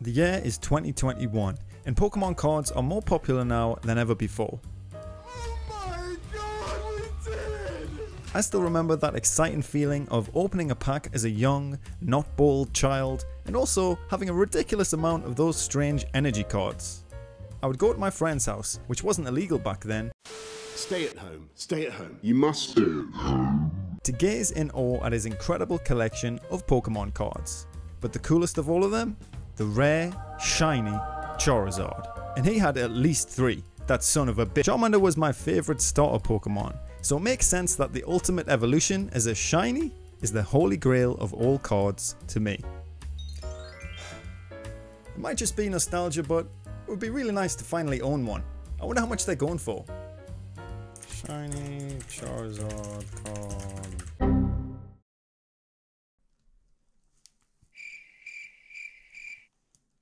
The year is 2021, and Pokemon cards are more popular now than ever before. Oh god! I still remember that exciting feeling of opening a pack as a young, not bald child, and also having a ridiculous amount of those strange energy cards. I would go to my friend's house, which wasn't illegal back then, Stay at home. Stay at home. You must stay at home. to gaze in awe at his incredible collection of Pokemon cards. But the coolest of all of them? The rare, shiny Charizard. And he had at least three, that son of a bitch. Charmander was my favourite starter Pokemon, so it makes sense that the ultimate evolution as a shiny is the holy grail of all cards to me. It might just be nostalgia, but it would be really nice to finally own one. I wonder how much they're going for. Shiny Charizard card.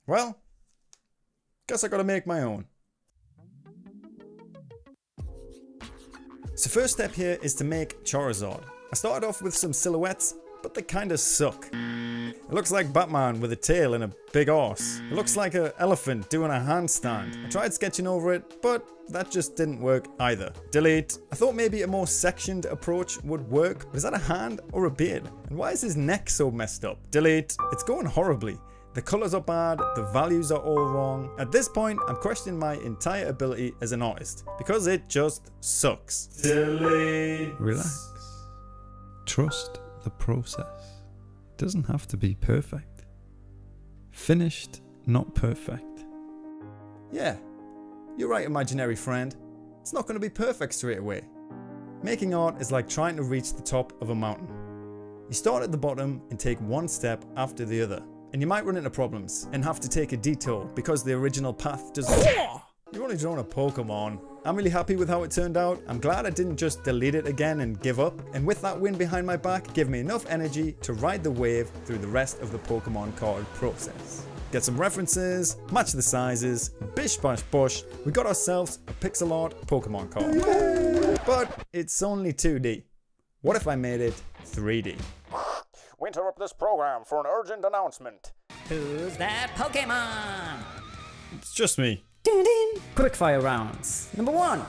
Well, guess I gotta make my own. So first step here is to make Charizard. I started off with some silhouettes, but they kinda suck. It looks like Batman with a tail and a big arse. It looks like an elephant doing a handstand. I tried sketching over it, but that just didn't work either. Delete. I thought maybe a more sectioned approach would work, but is that a hand or a beard? And why is his neck so messed up? Delete. It's going horribly. The colours are bad, the values are all wrong. At this point, I'm questioning my entire ability as an artist, because it just sucks. Delete. Relax. Trust the process. It doesn't have to be perfect. Finished, not perfect. Yeah, you're right, imaginary friend. It's not going to be perfect straight away. Making art is like trying to reach the top of a mountain. You start at the bottom and take one step after the other. And you might run into problems and have to take a detour because the original path doesn't. You're only drawing a Pokemon. I'm really happy with how it turned out. I'm glad I didn't just delete it again and give up. And with that win behind my back, give me enough energy to ride the wave through the rest of the Pokemon card process. Get some references, match the sizes, bish bash bosh, we got ourselves a pixel art Pokemon card. But it's only 2D. What if I made it 3D? We interrupt this program for an urgent announcement. Who's that Pokemon? It's just me. Dun, dun. Quickfire rounds. Number one,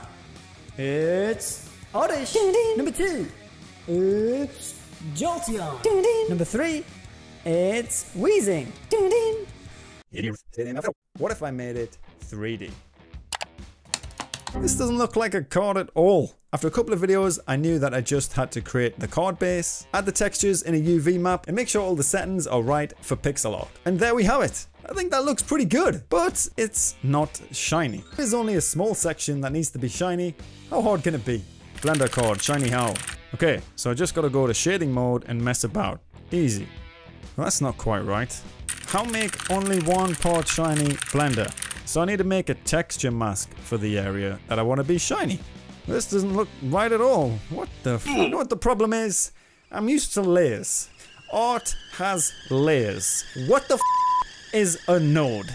it's Oddish. Dun, dun. Number two, it's Jolteon. Number three, it's Wheezing. Dun, dun. What if I made it 3D? This doesn't look like a card at all. After a couple of videos, I knew that I just had to create the card base, add the textures in a UV map, and make sure all the settings are right for pixel art. And there we have it. I think that looks pretty good, but it's not shiny. There's only a small section that needs to be shiny. How hard can it be? Blender card, shiny how? Okay, so I just gotta go to shading mode and mess about. Easy. Well, that's not quite right. How make only one part shiny blender? So I need to make a texture mask for the area that I want to be shiny. This doesn't look right at all. What the f- You know what the problem is? I'm used to layers. Art has layers. What the is a node?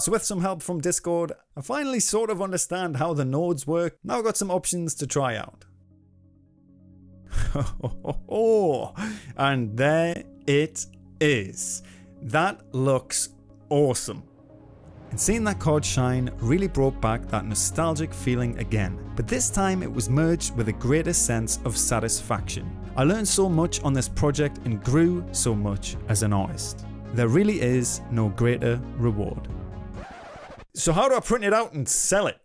So with some help from Discord, I finally sort of understand how the nodes work. Now I've got some options to try out. oh, and there it is. That looks awesome. And seeing that card shine really brought back that nostalgic feeling again, but this time it was merged with a greater sense of satisfaction. I learned so much on this project and grew so much as an artist. There really is no greater reward. So how do I print it out and sell it?